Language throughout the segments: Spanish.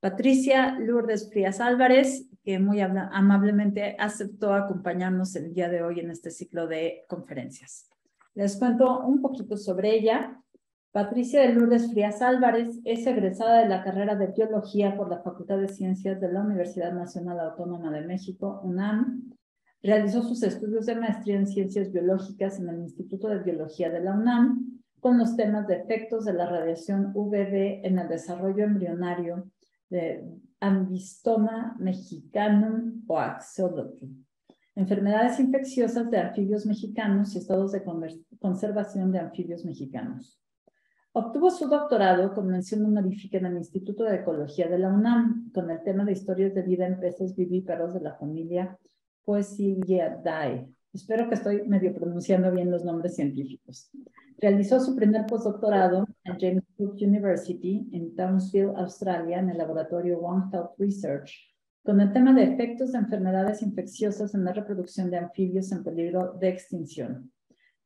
Patricia Lourdes Frías Álvarez, que muy amablemente aceptó acompañarnos el día de hoy en este ciclo de conferencias. Les cuento un poquito sobre ella. Patricia de Lourdes Frías Álvarez es egresada de la carrera de Biología por la Facultad de Ciencias de la Universidad Nacional Autónoma de México, UNAM. Realizó sus estudios de maestría en Ciencias Biológicas en el Instituto de Biología de la UNAM con los temas de efectos de la radiación UVB en el desarrollo embrionario de Ambistoma mexicanum o axolotl, enfermedades infecciosas de anfibios mexicanos y estados de conservación de anfibios mexicanos. Obtuvo su doctorado con mención honorífica en el Instituto de Ecología de la UNAM con el tema de historias de vida en peces vivíparos de la familia Poeciliadae. Espero que estoy medio pronunciando bien los nombres científicos. Realizó su primer postdoctorado en James Cook University en Townsville, Australia, en el laboratorio One Health Research, con el tema de efectos de enfermedades infecciosas en la reproducción de anfibios en peligro de extinción.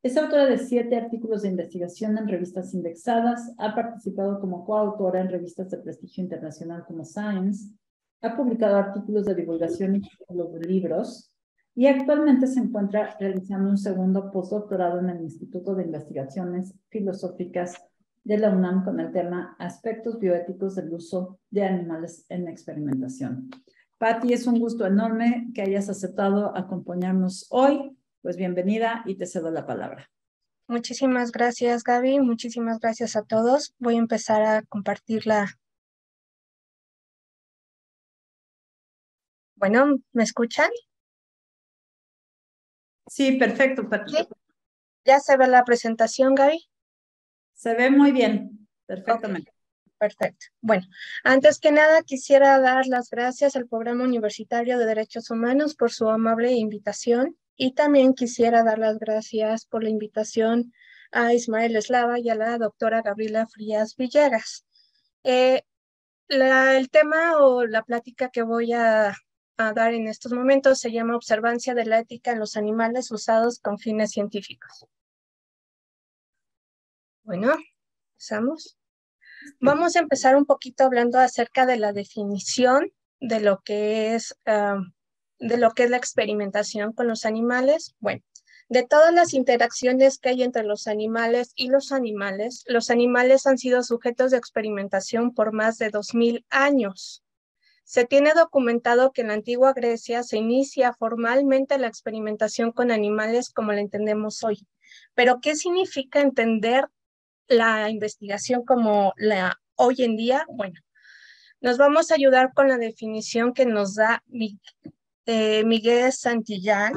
Es autora de siete artículos de investigación en revistas indexadas, ha participado como coautora en revistas de prestigio internacional como Science, ha publicado artículos de divulgación y libros y actualmente se encuentra realizando un segundo postdoctorado en el Instituto de Investigaciones Filosóficas de la UNAM con el tema Aspectos bioéticos del uso de animales en experimentación. Patti, es un gusto enorme que hayas aceptado acompañarnos hoy pues bienvenida y te cedo la palabra. Muchísimas gracias, Gaby. Muchísimas gracias a todos. Voy a empezar a compartirla. Bueno, ¿me escuchan? Sí, perfecto, Patricia. ¿Ya se ve la presentación, Gaby? Se ve muy bien, perfectamente. Perfecto. Bueno, antes que nada quisiera dar las gracias al Programa Universitario de Derechos Humanos por su amable invitación y también quisiera dar las gracias por la invitación a Ismael Eslava y a la doctora Gabriela Frías Villegas. Eh, el tema o la plática que voy a, a, dar en estos momentos se llama Observancia de la ética en los animales usados con fines científicos. Bueno, empezamos. Vamos a empezar un poquito hablando acerca de la definición de lo que es ah, de lo que es la experimentación con los animales. Bueno, de todas las interacciones que hay entre los animales y los animales, los animales han sido sujetos de experimentación por más de 2.000 años. Se tiene documentado que en la antigua Grecia se inicia formalmente la experimentación con animales como la entendemos hoy. Pero, ¿qué significa entender la investigación como la hoy en día? Bueno, nos vamos a ayudar con la definición que nos da eh, Miguel Santillán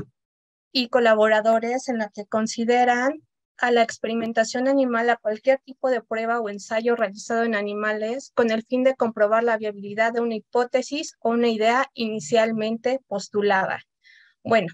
y colaboradores en la que consideran a la experimentación animal a cualquier tipo de prueba o ensayo realizado en animales con el fin de comprobar la viabilidad de una hipótesis o una idea inicialmente postulada. Bueno,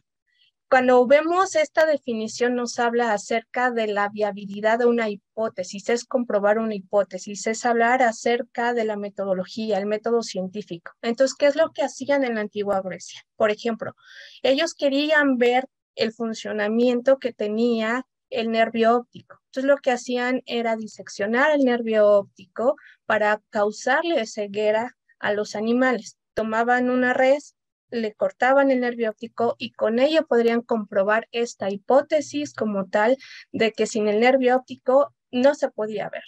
cuando vemos esta definición nos habla acerca de la viabilidad de una hipótesis, es comprobar una hipótesis, es hablar acerca de la metodología, el método científico. Entonces, ¿qué es lo que hacían en la antigua Grecia? Por ejemplo, ellos querían ver el funcionamiento que tenía el nervio óptico. Entonces, lo que hacían era diseccionar el nervio óptico para causarle ceguera a los animales. Tomaban una res, le cortaban el nervio óptico y con ello podrían comprobar esta hipótesis como tal de que sin el nervio óptico no se podía ver.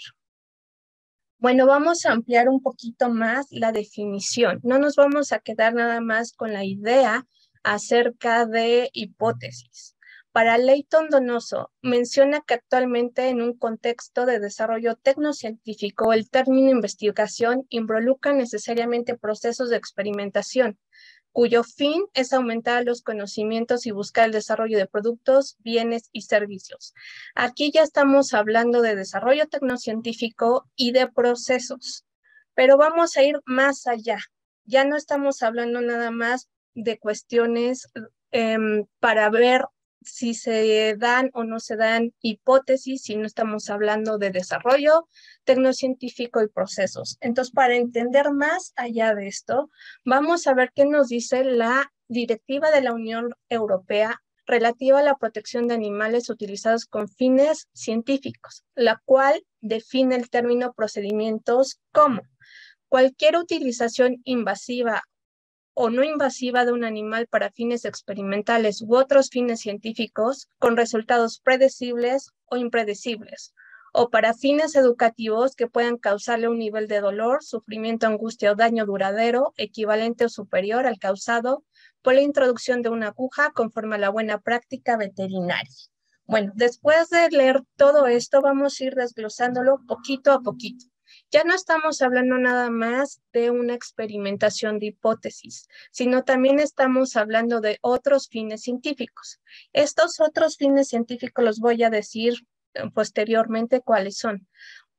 Bueno, vamos a ampliar un poquito más la definición. No nos vamos a quedar nada más con la idea acerca de hipótesis. Para Leighton Donoso, menciona que actualmente en un contexto de desarrollo tecnocientífico, el término investigación involucra necesariamente procesos de experimentación, cuyo fin es aumentar los conocimientos y buscar el desarrollo de productos, bienes y servicios. Aquí ya estamos hablando de desarrollo tecnocientífico y de procesos, pero vamos a ir más allá. Ya no estamos hablando nada más de cuestiones em, para ver si se dan o no se dan hipótesis, si no estamos hablando de desarrollo tecnocientífico y procesos. Entonces, para entender más allá de esto, vamos a ver qué nos dice la directiva de la Unión Europea relativa a la protección de animales utilizados con fines científicos, la cual define el término procedimientos como cualquier utilización invasiva o no invasiva de un animal para fines experimentales u otros fines científicos con resultados predecibles o impredecibles, o para fines educativos que puedan causarle un nivel de dolor, sufrimiento, angustia o daño duradero equivalente o superior al causado por la introducción de una aguja conforme a la buena práctica veterinaria. Bueno, después de leer todo esto, vamos a ir desglosándolo poquito a poquito. Ya no estamos hablando nada más de una experimentación de hipótesis, sino también estamos hablando de otros fines científicos. Estos otros fines científicos los voy a decir eh, posteriormente cuáles son,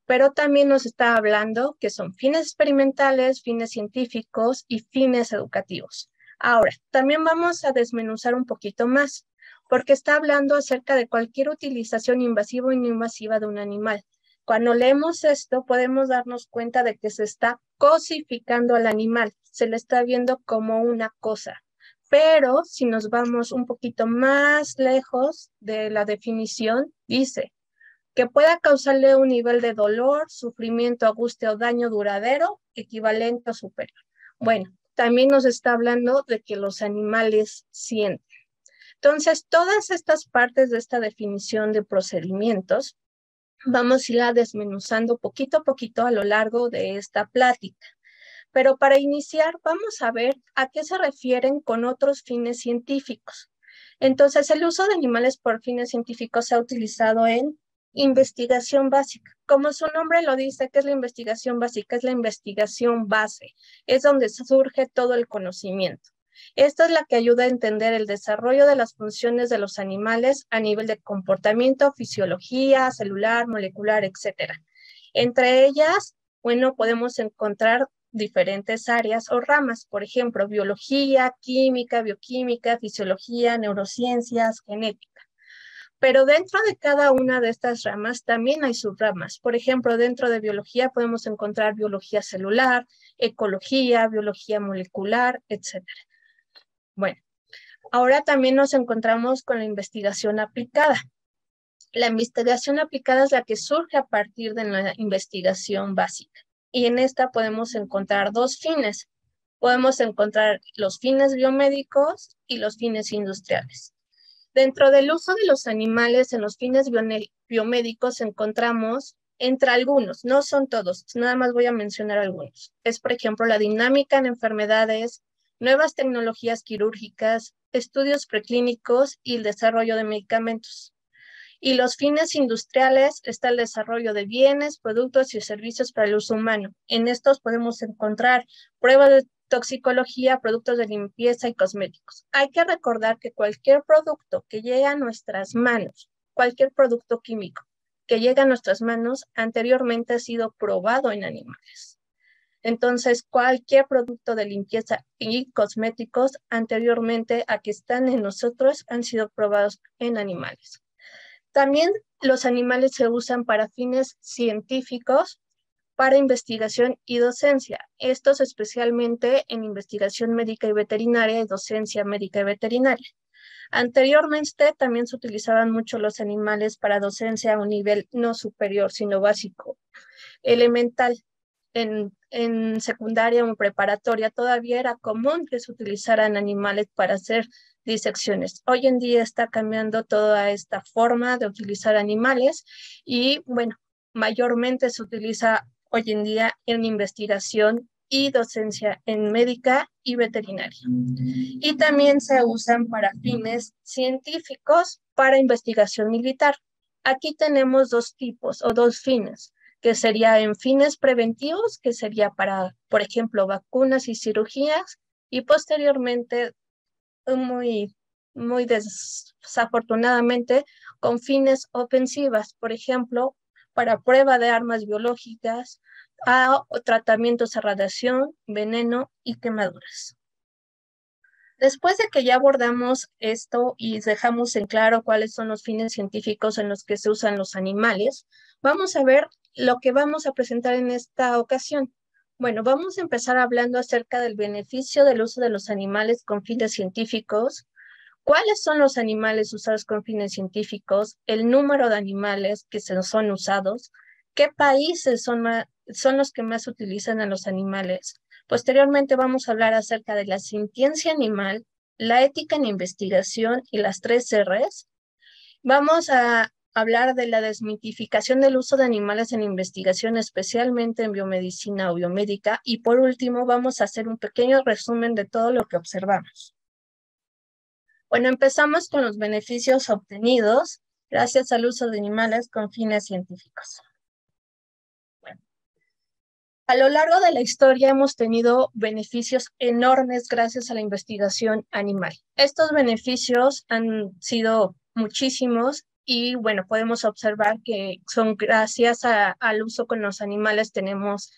pero también nos está hablando que son fines experimentales, fines científicos y fines educativos. Ahora, también vamos a desmenuzar un poquito más, porque está hablando acerca de cualquier utilización invasiva o no invasiva de un animal. Cuando leemos esto, podemos darnos cuenta de que se está cosificando al animal, se le está viendo como una cosa. Pero si nos vamos un poquito más lejos de la definición, dice que pueda causarle un nivel de dolor, sufrimiento, angustia o daño duradero equivalente o superior. Bueno, también nos está hablando de que los animales sienten. Entonces, todas estas partes de esta definición de procedimientos vamos a irla desmenuzando poquito a poquito a lo largo de esta plática. Pero para iniciar, vamos a ver a qué se refieren con otros fines científicos. Entonces, el uso de animales por fines científicos se ha utilizado en investigación básica. Como su nombre lo dice, ¿qué es la investigación básica? Es la investigación base, es donde surge todo el conocimiento. Esta es la que ayuda a entender el desarrollo de las funciones de los animales a nivel de comportamiento, fisiología, celular, molecular, etc. Entre ellas, bueno, podemos encontrar diferentes áreas o ramas, por ejemplo, biología, química, bioquímica, fisiología, neurociencias, genética. Pero dentro de cada una de estas ramas también hay subramas. Por ejemplo, dentro de biología podemos encontrar biología celular, ecología, biología molecular, etc. Bueno, ahora también nos encontramos con la investigación aplicada. La investigación aplicada es la que surge a partir de la investigación básica. Y en esta podemos encontrar dos fines. Podemos encontrar los fines biomédicos y los fines industriales. Dentro del uso de los animales en los fines biomédicos encontramos entre algunos, no son todos, nada más voy a mencionar algunos. Es, por ejemplo, la dinámica en enfermedades, nuevas tecnologías quirúrgicas, estudios preclínicos y el desarrollo de medicamentos. Y los fines industriales está el desarrollo de bienes, productos y servicios para el uso humano. En estos podemos encontrar pruebas de toxicología, productos de limpieza y cosméticos. Hay que recordar que cualquier producto que llegue a nuestras manos, cualquier producto químico que llegue a nuestras manos, anteriormente ha sido probado en animales. Entonces, cualquier producto de limpieza y cosméticos anteriormente a que están en nosotros han sido probados en animales. También los animales se usan para fines científicos, para investigación y docencia. Estos especialmente en investigación médica y veterinaria y docencia médica y veterinaria. Anteriormente también se utilizaban mucho los animales para docencia a un nivel no superior, sino básico, elemental, en, secundaria o preparatoria todavía era común que se utilizaran animales para hacer disecciones. Hoy en día está cambiando toda esta forma de utilizar animales y bueno, mayormente se utiliza hoy en día en investigación y docencia en médica y veterinaria. Y también se usan para fines científicos para investigación militar. Aquí tenemos dos tipos o dos fines que sería en fines preventivos, que sería para, por ejemplo, vacunas y cirugías, y posteriormente, muy, muy desafortunadamente, con fines ofensivas, por ejemplo, para prueba de armas biológicas, a tratamientos de radiación, veneno y quemaduras. Después de que ya abordamos esto y dejamos en claro cuáles son los fines científicos en los que se usan los animales, vamos a ver lo que vamos a presentar en esta ocasión. Bueno, vamos a empezar hablando acerca del beneficio del uso de los animales con fines científicos, cuáles son los animales usados con fines científicos, el número de animales que son usados, qué países son son los que más utilizan a los animales. Posteriormente vamos a hablar acerca de la sintiencia animal, la ética en investigación y las tres R's. Vamos a hablar de la desmitificación del uso de animales en investigación, especialmente en biomedicina o biomédica. Y por último, vamos a hacer un pequeño resumen de todo lo que observamos. Bueno, empezamos con los beneficios obtenidos gracias al uso de animales con fines científicos. A lo largo de la historia hemos tenido beneficios enormes gracias a la investigación animal. Estos beneficios han sido muchísimos y bueno, podemos observar que son gracias al uso con los animales. Tenemos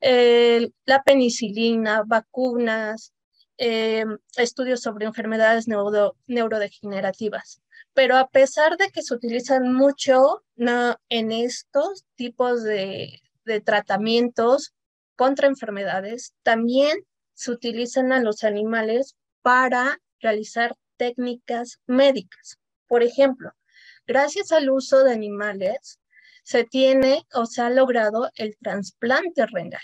eh, la penicilina, vacunas, eh, estudios sobre enfermedades neurodegenerativas. Pero a pesar de que se utilizan mucho en estos tipos de, de tratamientos contra enfermedades, también se utilizan a los animales para realizar técnicas médicas. Por ejemplo, gracias al uso de animales, se tiene o se ha logrado el trasplante renal.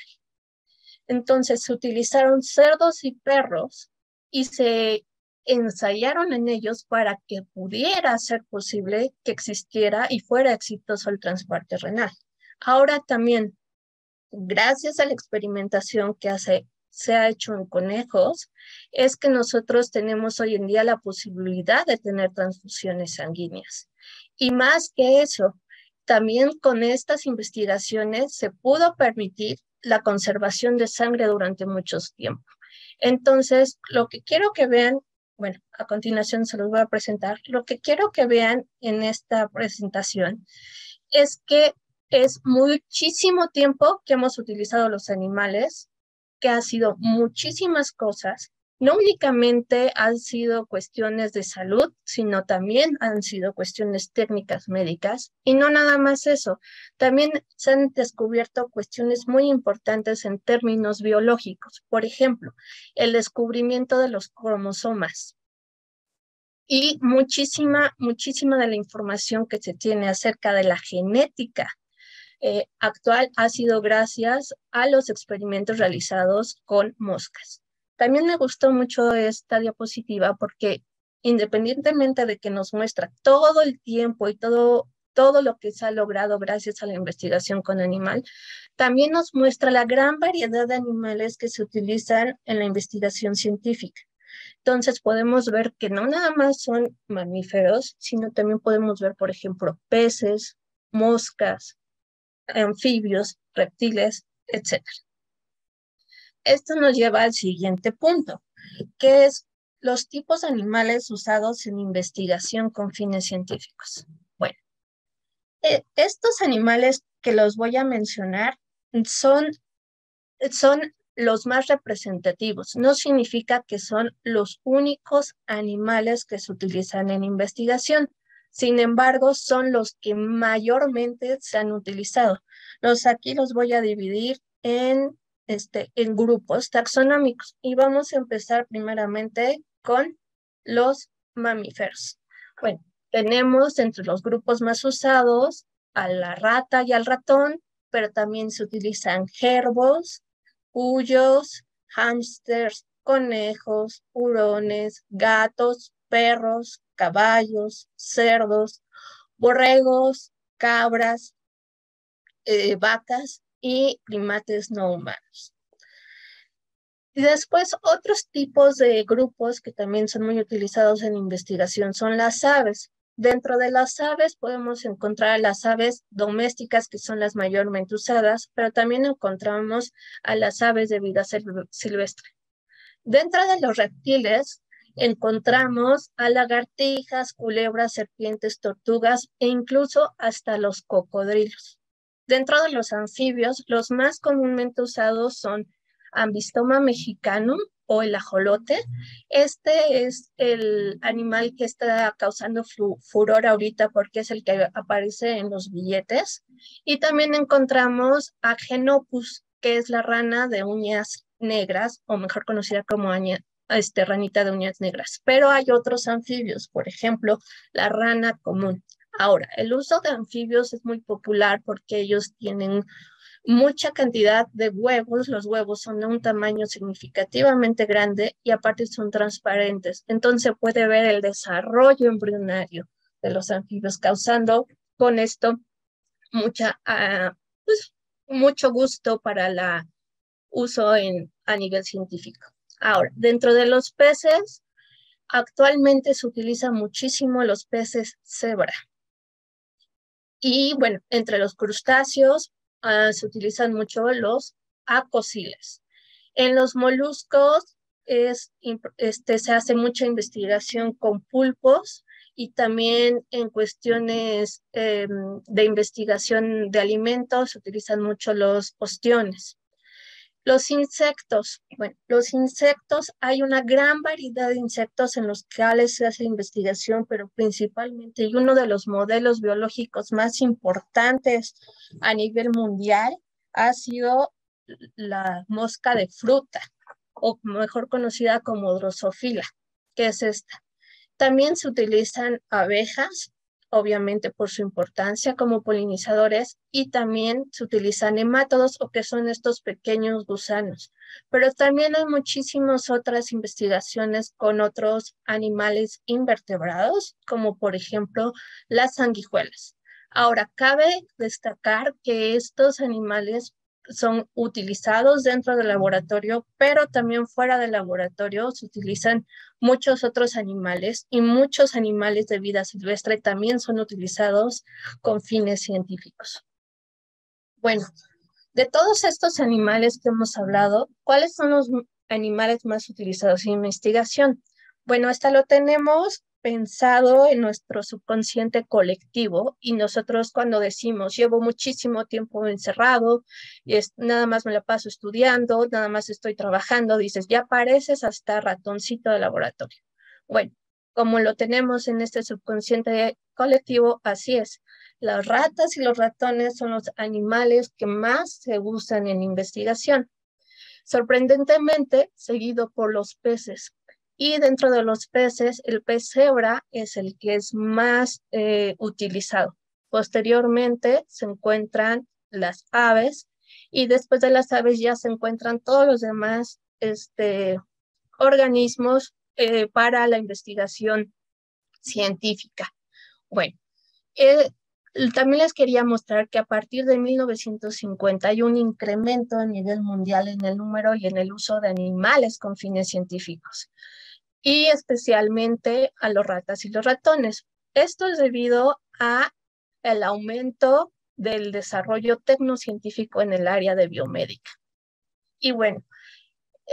Entonces se utilizaron cerdos y perros y se ensayaron en ellos para que pudiera ser posible que existiera y fuera exitoso el trasplante renal. Ahora también gracias a la experimentación que hace, se ha hecho en conejos, es que nosotros tenemos hoy en día la posibilidad de tener transfusiones sanguíneas. Y más que eso, también con estas investigaciones se pudo permitir la conservación de sangre durante muchos tiempo. Entonces, lo que quiero que vean, bueno, a continuación se los voy a presentar, lo que quiero que vean en esta presentación es que es muchísimo tiempo que hemos utilizado los animales, que ha sido muchísimas cosas. No únicamente han sido cuestiones de salud, sino también han sido cuestiones técnicas médicas. Y no nada más eso, también se han descubierto cuestiones muy importantes en términos biológicos. Por ejemplo, el descubrimiento de los cromosomas. Y muchísima, muchísima de la información que se tiene acerca de la genética eh, actual ha sido gracias a los experimentos realizados con moscas. También me gustó mucho esta diapositiva porque independientemente de que nos muestra todo el tiempo y todo, todo lo que se ha logrado gracias a la investigación con animal, también nos muestra la gran variedad de animales que se utilizan en la investigación científica. Entonces podemos ver que no nada más son mamíferos, sino también podemos ver, por ejemplo, peces, moscas, anfibios, reptiles, etc. Esto nos lleva al siguiente punto, que es los tipos de animales usados en investigación con fines científicos. Bueno, eh, estos animales que los voy a mencionar son, son los más representativos. No significa que son los únicos animales que se utilizan en investigación. Sin embargo, son los que mayormente se han utilizado. Los aquí los voy a dividir en, este, en grupos taxonómicos y vamos a empezar primeramente con los mamíferos. Bueno, tenemos entre los grupos más usados a la rata y al ratón, pero también se utilizan gerbos, cuyos, hámsters, conejos, hurones, gatos, perros, caballos, cerdos, borregos, cabras, eh, vacas y primates no humanos. Y después otros tipos de grupos que también son muy utilizados en investigación son las aves. Dentro de las aves podemos encontrar las aves domésticas, que son las mayormente usadas, pero también encontramos a las aves de vida silvestre. Dentro de los reptiles encontramos a lagartijas, culebras, serpientes, tortugas e incluso hasta los cocodrilos. Dentro de los anfibios, los más comúnmente usados son Ambistoma mexicanum o el ajolote. Este es el animal que está causando furor ahorita porque es el que aparece en los billetes. Y también encontramos a Genopus, que es la rana de uñas negras, o mejor conocida como este, ranita de uñas negras. Pero hay otros anfibios, por ejemplo, la rana común. Ahora, el uso de anfibios es muy popular porque ellos tienen mucha cantidad de huevos. Los huevos son de un tamaño significativamente grande y aparte son transparentes. Entonces puede ver el desarrollo embrionario de los anfibios, causando con esto ah, pues, mucho gusto para la uso en, a nivel científico. Ahora, dentro de los peces, actualmente se utilizan muchísimo los peces cebra. Y bueno, entre los crustáceos Ah, se utilizan mucho los acosiles. En los moluscos es, este, se hace mucha investigación con pulpos y también en cuestiones em, de investigación de alimentos se utilizan mucho los ostiones. Los insectos, bueno, los insectos, hay una gran variedad de insectos en los cuales se hace investigación, pero principalmente, y uno de los modelos biológicos más importantes a nivel mundial ha sido la mosca de fruta, o mejor conocida como drosofila, que es esta. También se utilizan abejas obviamente por su importancia como polinizadores, y también se utilizan nemátodos o que son estos pequeños gusanos. Pero también hay muchísimas otras investigaciones con otros animales invertebrados, como por ejemplo las sanguijuelas. Ahora, cabe destacar que estos animales son utilizados dentro del laboratorio, pero también fuera del laboratorio se utilizan muchos otros animales y muchos animales de vida silvestre también son utilizados con fines científicos. Bueno, de todos estos animales que hemos hablado, ¿cuáles son los animales más utilizados en investigación? Bueno, esta lo tenemos pensado en nuestro subconsciente colectivo y nosotros cuando decimos llevo muchísimo tiempo encerrado y es, nada más me la paso estudiando, nada más estoy trabajando, dices, ya pareces hasta ratoncito de laboratorio. Bueno, como lo tenemos en este subconsciente colectivo, así es. Las ratas y los ratones son los animales que más se usan en investigación. Sorprendentemente, seguido por los peces, y dentro de los peces, el pez cebra es el que es más eh, utilizado. Posteriormente se encuentran las aves y después de las aves ya se encuentran todos los demás este, organismos eh, para la investigación científica. Bueno, eh, también les quería mostrar que a partir de 1950 hay un incremento a nivel mundial en el número y en el uso de animales con fines científicos y especialmente a los ratas y los ratones. Esto es debido a el aumento del desarrollo tecnocientífico en el área de biomédica. Y bueno,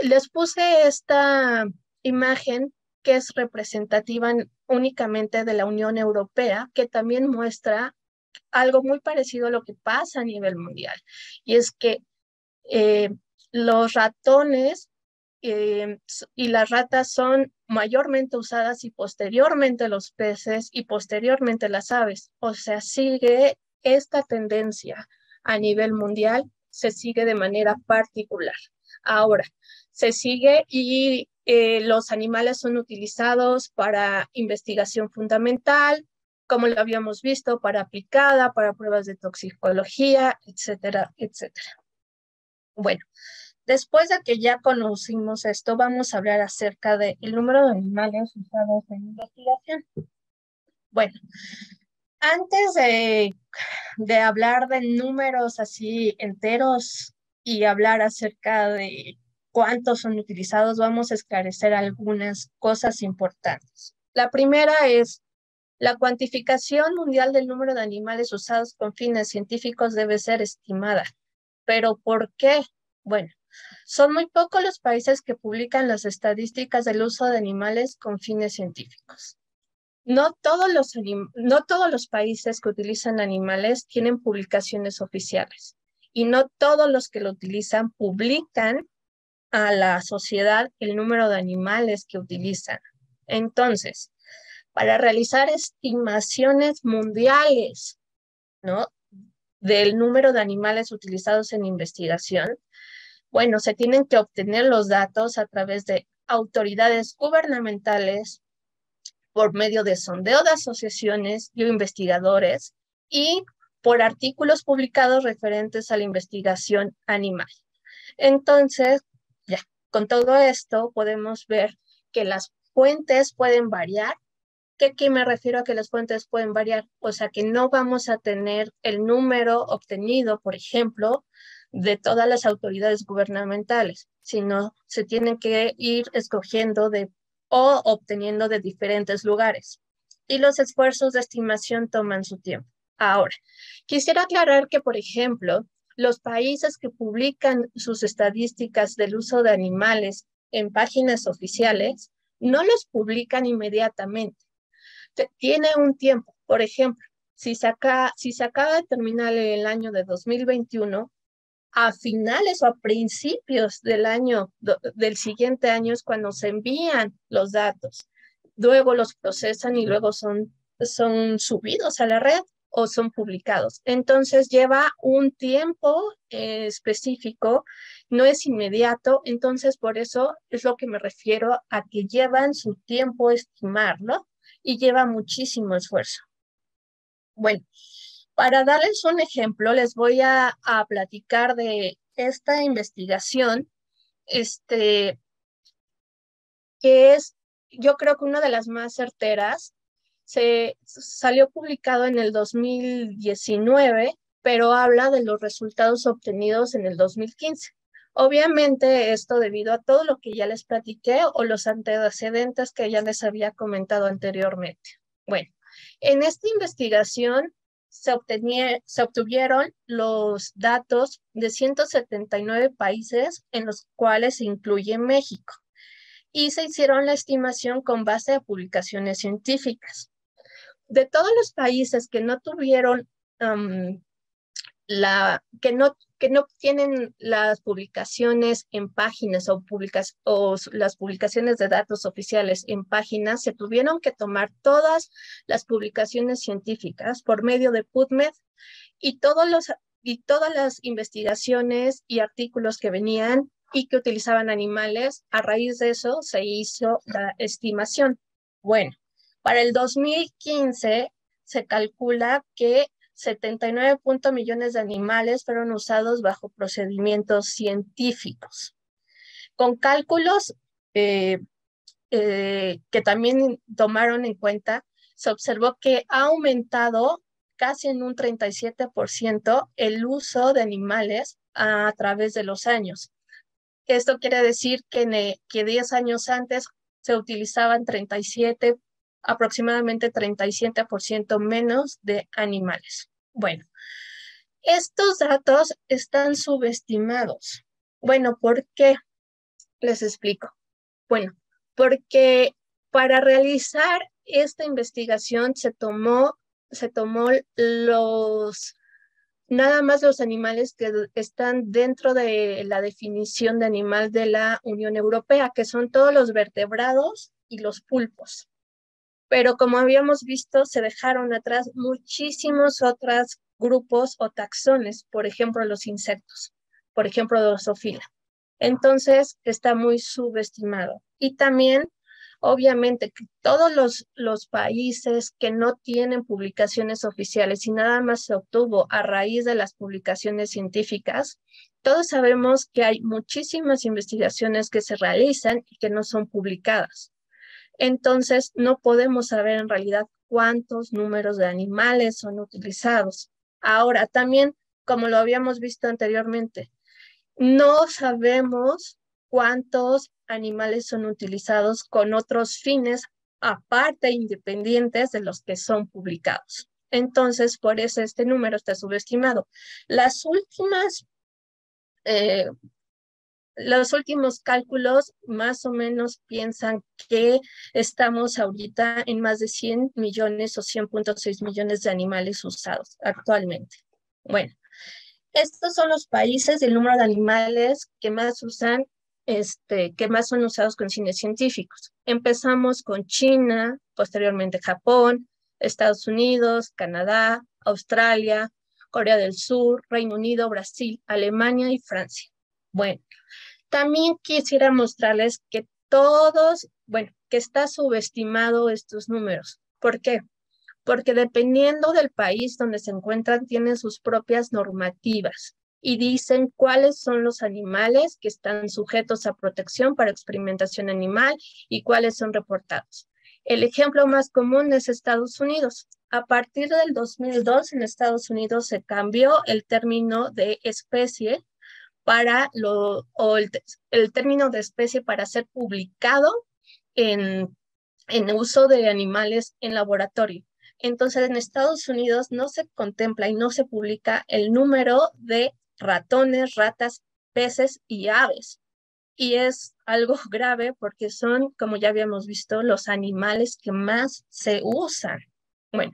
les puse esta imagen que es representativa únicamente de la Unión Europea, que también muestra algo muy parecido a lo que pasa a nivel mundial. Y es que eh, los ratones eh, y las ratas son mayormente usadas y posteriormente los peces y posteriormente las aves. O sea, sigue esta tendencia a nivel mundial, se sigue de manera particular. Ahora, se sigue y eh, los animales son utilizados para investigación fundamental, como lo habíamos visto, para aplicada, para pruebas de toxicología, etcétera, etcétera. Bueno, Después de que ya conocimos esto, vamos a hablar acerca del número de animales usados en investigación. Bueno, antes de, de hablar de números así enteros y hablar acerca de cuántos son utilizados, vamos a esclarecer algunas cosas importantes. La primera es la cuantificación mundial del número de animales usados con fines científicos debe ser estimada. ¿Pero por qué? Bueno, son muy pocos los países que publican las estadísticas del uso de animales con fines científicos. No todos los, no todos los países que utilizan animales tienen publicaciones oficiales y no todos los que lo utilizan publican a la sociedad el número de animales que utilizan. Entonces, para realizar estimaciones mundiales, ¿no? Del número de animales utilizados en investigación, bueno, se tienen que obtener los datos a través de autoridades gubernamentales por medio de sondeo de asociaciones y investigadores y por artículos publicados referentes a la investigación animal. Entonces, ya, con todo esto podemos ver que las fuentes pueden variar. ¿Qué, ¿Qué me refiero a que las fuentes pueden variar? O sea, que no vamos a tener el número obtenido, por ejemplo, de todas las autoridades gubernamentales, sino se tienen que ir escogiendo de o obteniendo de diferentes lugares. Y los esfuerzos de estimación toman su tiempo. Ahora, quisiera aclarar que, por ejemplo, los países que publican sus estadísticas del uso de animales en páginas oficiales no los publican inmediatamente. Tiene un tiempo. Por ejemplo, si se, si se acaba de terminar el año de 2021, a finales o a principios del año, del siguiente año es cuando se envían los datos. Luego los procesan y luego son, son subidos a la red o son publicados. Entonces lleva un tiempo eh, específico, no es inmediato, entonces por eso es lo que me refiero a que llevan su tiempo estimarlo y lleva muchísimo esfuerzo. Bueno, para darles un ejemplo, les voy a, platicar de esta investigación, este, que es, yo creo que una de las más certeras. Se salió publicado en el 2019, pero habla de los resultados obtenidos en el 2015. Obviamente esto debido a todo lo que ya les platiqué o los antecedentes que ya les había comentado anteriormente. Bueno, en esta investigación se, obtuvieron los datos de 179 países en los cuales se incluye México y se hicieron la estimación con base a publicaciones científicas. De todos los países que no tuvieron la, que no, que no tienen las publicaciones en páginas o, publicas, o las publicaciones de datos oficiales en páginas, se tuvieron que tomar todas las publicaciones científicas por medio de PubMed y, todos los, y todas las investigaciones y artículos que venían y que utilizaban animales. A raíz de eso se hizo la estimación. Bueno, para el 2015 se calcula que 79 millones de animales fueron usados bajo procedimientos científicos. Con cálculos eh, eh, que también tomaron en cuenta, se observó que ha aumentado casi en un 37% el uso de animales a, través de los años. Esto quiere decir que, que 10 años antes se utilizaban 37 aproximadamente 37% menos de animales. Bueno, estos datos están subestimados. Bueno, ¿por qué? Les explico. Bueno, porque para realizar esta investigación se tomó, se tomó los, nada más los animales que están dentro de la definición de animal de la Unión Europea, que son todos los vertebrados y los pulpos pero como habíamos visto, se dejaron atrás muchísimos otros grupos o taxones, por ejemplo, los insectos, por ejemplo, Drosophila. Entonces, está muy subestimado. Y también, obviamente, que todos los, los países que no tienen publicaciones oficiales y nada más se obtuvo a raíz de las publicaciones científicas, todos sabemos que hay muchísimas investigaciones que se realizan y que no son publicadas. Entonces, no podemos saber en realidad cuántos números de animales son utilizados. Ahora, también, como lo habíamos visto anteriormente, no sabemos cuántos animales son utilizados con otros fines aparte independientes de los que son publicados. Entonces, por eso este número está subestimado. Las últimas eh, los últimos cálculos más o menos piensan que estamos ahorita en más de 100 millones o 100.6 millones de animales usados actualmente. Bueno, estos son los países del número de animales que más usan, este, que más son usados con cines científicos. Empezamos con China, posteriormente Japón, Estados Unidos, Canadá, Australia, Corea del Sur, Reino Unido, Brasil, Alemania y Francia. Bueno, también quisiera mostrarles que todos, bueno, que está subestimado estos números. ¿Por qué? porque dependiendo del país donde se encuentran, tienen sus propias normativas y dicen cuáles son los animales que están sujetos a protección para experimentación animal y cuáles son reportados. El ejemplo más común es Estados Unidos. A partir del 2002 en Estados Unidos se cambió el término de especie para el, término de especie para ser publicado en, en uso de animales en laboratorio. Entonces, en Estados Unidos no se contempla y no se publica el número de ratones, ratas, peces y aves. Y es algo grave porque son, como ya habíamos visto, los animales que más se usan. Bueno,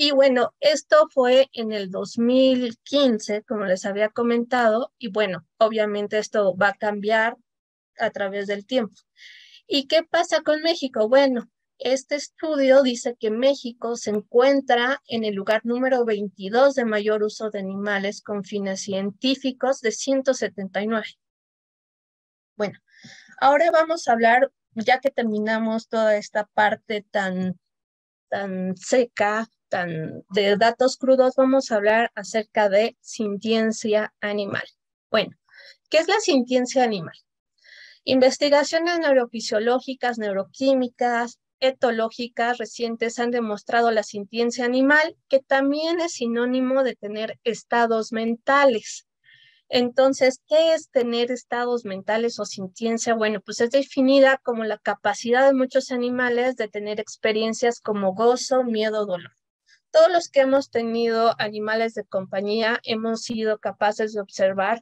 y bueno, esto fue en el 2015, como les había comentado, y bueno, obviamente esto va a cambiar a través del tiempo. ¿Y qué pasa con México? Bueno, este estudio dice que México se encuentra en el lugar número 22 de mayor uso de animales con fines científicos de 179. Bueno, ahora vamos a hablar, ya que terminamos toda esta parte tan, tan seca, tan de datos crudos, vamos a hablar acerca de sintiencia animal. Bueno, ¿qué es la sintiencia animal? Investigaciones neurofisiológicas, neuroquímicas, etológicas recientes han demostrado la sintiencia animal, que también es sinónimo de tener estados mentales. Entonces, ¿qué es tener estados mentales o sintiencia? Bueno, pues es definida como la capacidad de muchos animales de tener experiencias como gozo, miedo, dolor. Todos los que hemos tenido animales de compañía hemos sido capaces de observar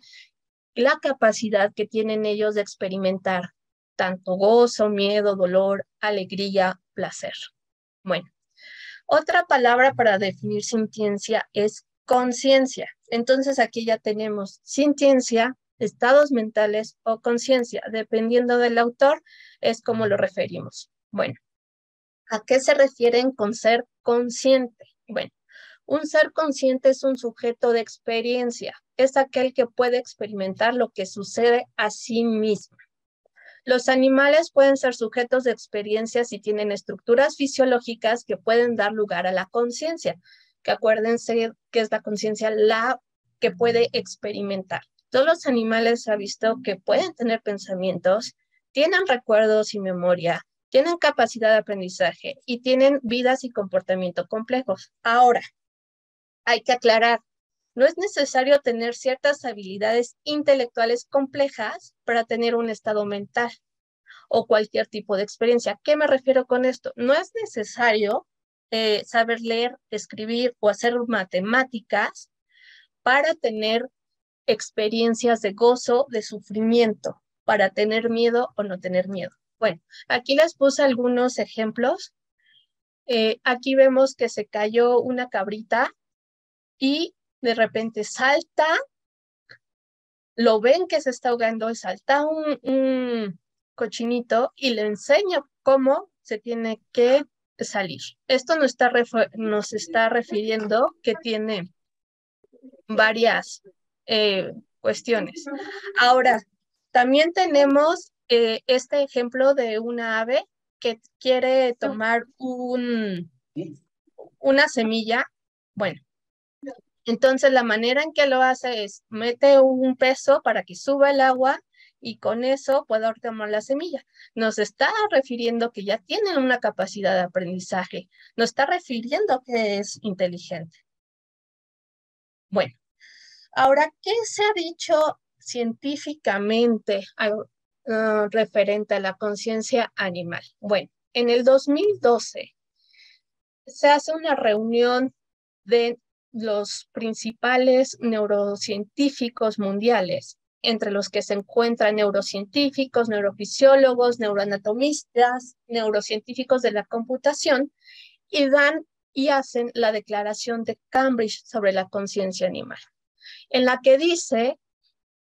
la capacidad que tienen ellos de experimentar tanto gozo, miedo, dolor, alegría, placer. Bueno, otra palabra para definir sintiencia es conciencia. Entonces aquí ya tenemos sintiencia, estados mentales o conciencia. Dependiendo del autor, es como lo referimos. Bueno, ¿a qué se refieren con ser consciente? Bueno, un ser consciente es un sujeto de experiencia. Es aquel que puede experimentar lo que sucede a sí mismo. Los animales pueden ser sujetos de experiencias y tienen estructuras fisiológicas que pueden dar lugar a la conciencia, que acuérdense que es la conciencia la que puede experimentar. Todos los animales se ha visto que pueden tener pensamientos, tienen recuerdos y memoria, tienen capacidad de aprendizaje y tienen vidas y comportamiento complejos. Ahora, hay que aclarar, no es necesario tener ciertas habilidades intelectuales complejas para tener un estado mental o cualquier tipo de experiencia. ¿Qué me refiero con esto? No es necesario eh, saber leer, escribir o hacer matemáticas para tener experiencias de gozo, de sufrimiento, para tener miedo o no tener miedo. Bueno, aquí les puse algunos ejemplos. Eh, aquí vemos que se cayó una cabrita y de repente salta, lo ven que se está ahogando y salta un, cochinito y le enseña cómo se tiene que salir. Esto nos está, está refiriendo que tiene varias eh, cuestiones. Ahora, también tenemos eh, este ejemplo de una ave que quiere tomar un, una semilla. Bueno, entonces, la manera en que lo hace es mete un peso para que suba el agua y con eso pueda tomar la semilla. Nos está refiriendo que ya tiene una capacidad de aprendizaje. Nos está refiriendo que es inteligente. Bueno, ahora, ¿qué se ha dicho científicamente ah, referente a la conciencia animal? Bueno, en el 2012 se hace una reunión de los principales neurocientíficos mundiales, entre los que se encuentran neurocientíficos, neurofisiólogos, neuroanatomistas, neurocientíficos de la computación, y dan y hacen la declaración de Cambridge sobre la conciencia animal, en la que dice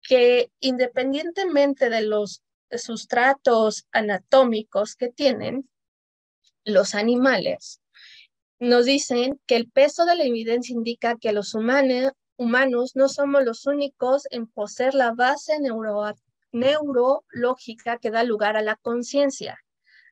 que independientemente de los sustratos anatómicos que tienen los animales, nos dicen que el peso de la evidencia indica que los humanos, no somos los únicos en poseer la base neurológica que da lugar a la conciencia.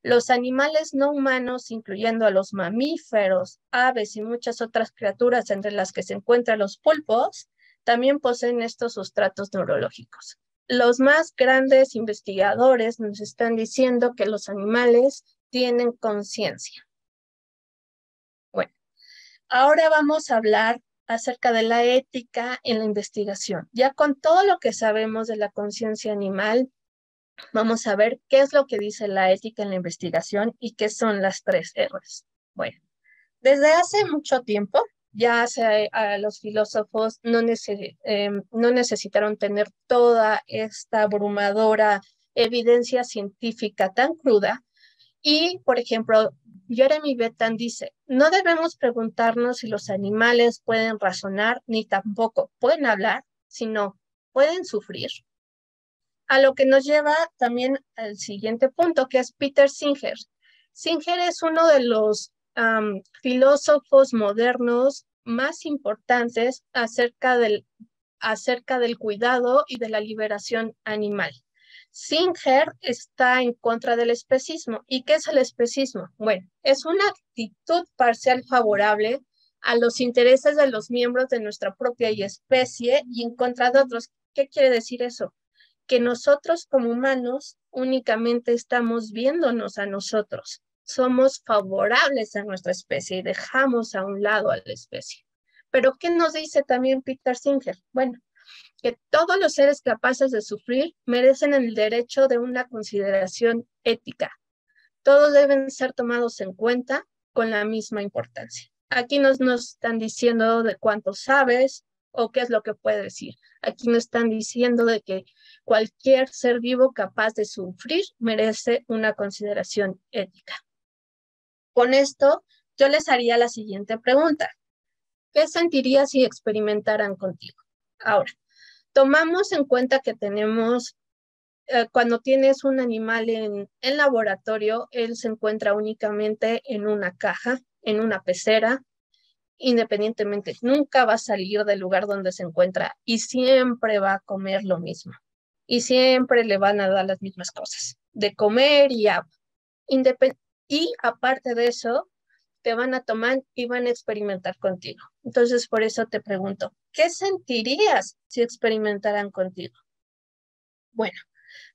Los animales no humanos, incluyendo a los mamíferos, aves y muchas otras criaturas entre las que se encuentran los pulpos, también poseen estos sustratos neurológicos. Los más grandes investigadores nos están diciendo que los animales tienen conciencia. Bueno, ahora vamos a hablar acerca de la ética en la investigación. Ya con todo lo que sabemos de la conciencia animal, vamos a ver qué es lo que dice la ética en la investigación y qué son las tres R's. Bueno, desde hace mucho tiempo, ya a los filósofos no, em, no necesitaron tener toda esta abrumadora evidencia científica tan cruda. Y, por ejemplo, Jeremy Bentham dice, no debemos preguntarnos si los animales pueden razonar ni tampoco pueden hablar, sino pueden sufrir. A lo que nos lleva también al siguiente punto, que es Peter Singer. Singer es uno de los filósofos modernos más importantes acerca del, acerca del cuidado y de la liberación animal. Singer está en contra del especismo. ¿Y qué es el especismo? Bueno, es una actitud parcial favorable a los intereses de los miembros de nuestra propia especie y en contra de otros. ¿Qué quiere decir eso? Que nosotros como humanos únicamente estamos viéndonos a nosotros. Somos favorables a nuestra especie y dejamos a un lado a la especie. Pero ¿qué nos dice también Peter Singer? Bueno, que todos los seres capaces de sufrir merecen el derecho de una consideración ética. Todos deben ser tomados en cuenta con la misma importancia. Aquí nos, nos están diciendo de cuánto sabes o qué es lo que puede decir. Aquí nos están diciendo de que cualquier ser vivo capaz de sufrir merece una consideración ética. Con esto, yo les haría la siguiente pregunta. ¿Qué sentirías si experimentaran contigo? Ahora, tomamos en cuenta que tenemos, eh, cuando tienes un animal en, en laboratorio, él se encuentra únicamente en una caja, en una pecera, independientemente, nunca va a salir del lugar donde se encuentra y siempre va a comer lo mismo. Y siempre le van a dar las mismas cosas, de comer y agua. Y aparte de eso, te van a tomar y van a experimentar contigo. Entonces, por eso te pregunto, ¿qué sentirías si experimentaran contigo? Bueno,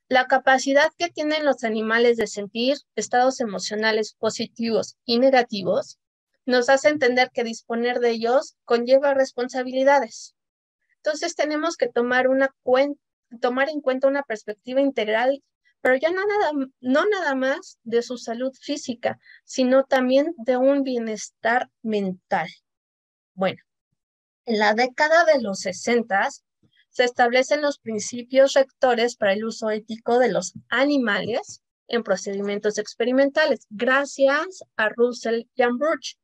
la capacidad que tienen los animales de sentir estados emocionales positivos y negativos nos hace entender que disponer de ellos conlleva responsabilidades. Entonces tenemos que tomar, una tomar en cuenta una perspectiva integral pero ya no nada, no nada más de su salud física, sino también de un bienestar mental. Bueno, en la década de los 60 se establecen los principios rectores para el uso ético de los animales en procedimientos experimentales, gracias a Russell Jambruch,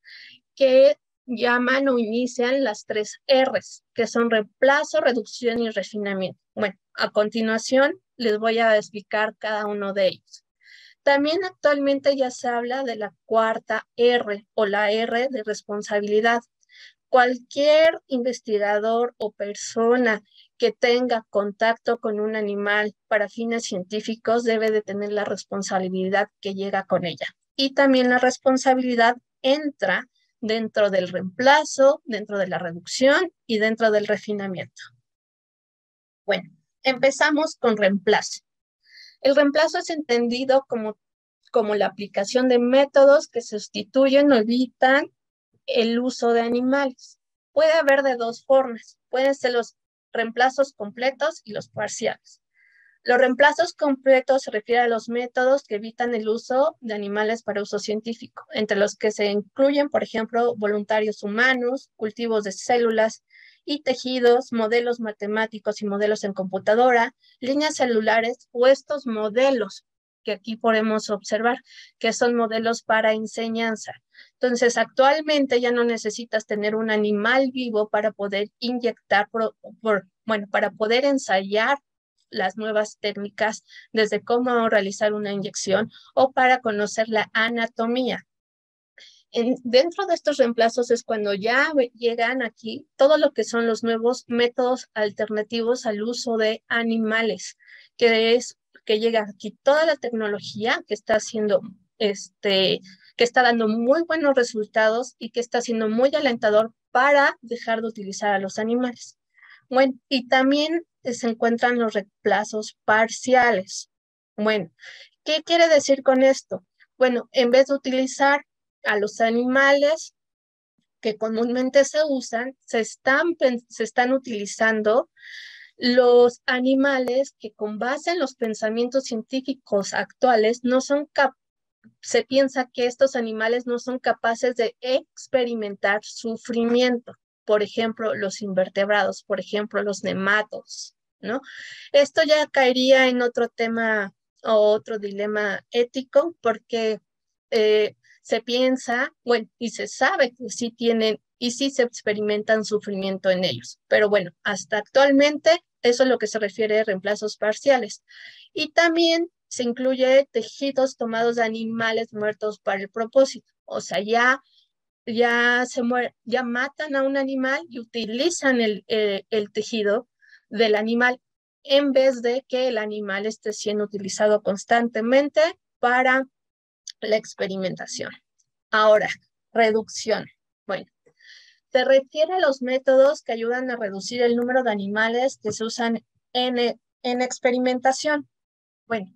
que llaman o inician las tres R's, que son reemplazo, reducción y refinamiento. Bueno, a continuación les voy a explicar cada uno de ellos. También actualmente ya se habla de la cuarta R o la R de responsabilidad. Cualquier investigador o persona que tenga contacto con un animal para fines científicos debe de tener la responsabilidad que llega con ella. Y también la responsabilidad entra dentro del reemplazo, dentro de la reducción y dentro del refinamiento. Bueno, Empezamos con reemplazo. El reemplazo es entendido como, como la aplicación de métodos que sustituyen o evitan el uso de animales. Puede haber de dos formas. Pueden ser los reemplazos completos y los parciales. Los reemplazos completos se refieren a los métodos que evitan el uso de animales para uso científico, entre los que se incluyen, por ejemplo, voluntarios humanos, cultivos de células, y tejidos, modelos matemáticos y modelos en computadora, líneas celulares o estos modelos que aquí podemos observar, que son modelos para enseñanza. Entonces, actualmente ya no necesitas tener un animal vivo para poder inyectar, bueno, para poder ensayar las nuevas técnicas, desde cómo realizar una inyección o para conocer la anatomía dentro de estos reemplazos es cuando ya llegan aquí todo lo que son los nuevos métodos alternativos al uso de animales, que es que llega aquí toda la tecnología que está siendo este, que está dando muy buenos resultados y que está siendo muy alentador para dejar de utilizar a los animales. Bueno, y también se encuentran los reemplazos parciales. Bueno, ¿qué quiere decir con esto? Bueno, en vez de utilizar a los animales que comúnmente se usan, se están, se están utilizando los animales que con base en los pensamientos científicos actuales no son se piensa que estos animales no son capaces de experimentar sufrimiento. Por ejemplo, los invertebrados, por ejemplo, los nematos, ¿no? Esto ya caería en otro tema o otro dilema ético porque eh, se piensa, bueno, y se sabe que sí tienen y sí se experimentan sufrimiento en ellos. Pero bueno, hasta actualmente eso es lo que se refiere a reemplazos parciales. Y también se incluye tejidos tomados de animales muertos para el propósito. O sea, ya, ya, se ya matan a un animal y utilizan el, eh, el tejido del animal en vez de que el animal esté siendo utilizado constantemente para la experimentación. Ahora, reducción. Bueno, se refiere a los métodos que ayudan a reducir el número de animales que se usan en, en experimentación. Bueno,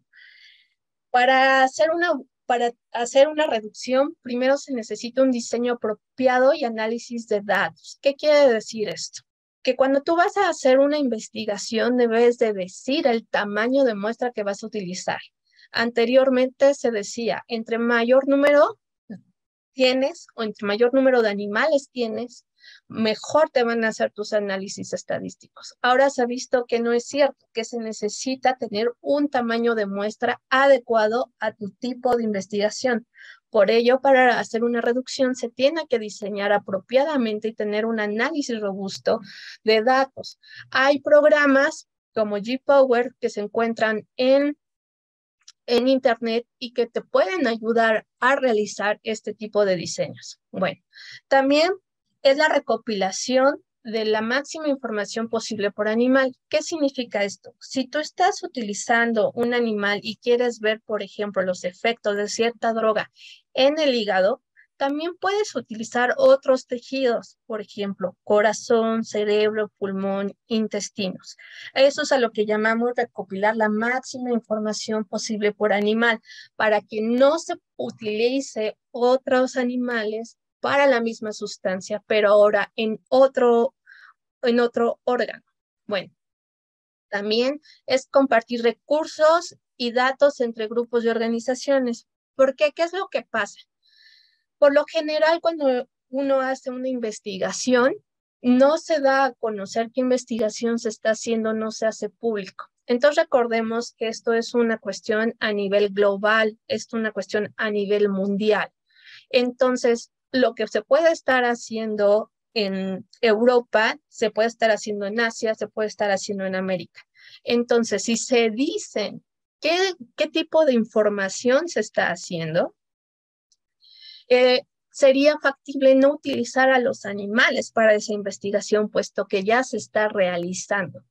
para hacer, una, para hacer una reducción, primero se necesita un diseño apropiado y análisis de datos. ¿Qué quiere decir esto? Que cuando tú vas a hacer una investigación debes de decir el tamaño de muestra que vas a utilizar. Anteriormente se decía, entre mayor número tienes o entre mayor número de animales tienes, mejor te van a hacer tus análisis estadísticos. Ahora se ha visto que no es cierto, que se necesita tener un tamaño de muestra adecuado a tu tipo de investigación. Por ello, para hacer una reducción se tiene que diseñar apropiadamente y tener un análisis robusto de datos. Hay programas como GPower que se encuentran en en Internet y que te pueden ayudar a realizar este tipo de diseños. Bueno, también es la recopilación de la máxima información posible por animal. ¿Qué significa esto? Si tú estás utilizando un animal y quieres ver, por ejemplo, los efectos de cierta droga en el hígado, también puedes utilizar otros tejidos, por ejemplo, corazón, cerebro, pulmón, intestinos. Eso es a lo que llamamos recopilar la máxima información posible por animal para que no se utilice otros animales para la misma sustancia, pero ahora en otro, en otro órgano. Bueno, también es compartir recursos y datos entre grupos y organizaciones. ¿Por qué? ¿Qué es lo que pasa? Por lo general, cuando uno hace una investigación, no se da a conocer qué investigación se está haciendo, no se hace público. Entonces recordemos que esto es una cuestión a nivel global, es una cuestión a nivel mundial. Entonces, lo que se puede estar haciendo en Europa, se puede estar haciendo en Asia, se puede estar haciendo en América. Entonces, si se dicen qué, qué tipo de información se está haciendo, eh, sería factible no utilizar a los animales para esa investigación, puesto que ya se está realizando.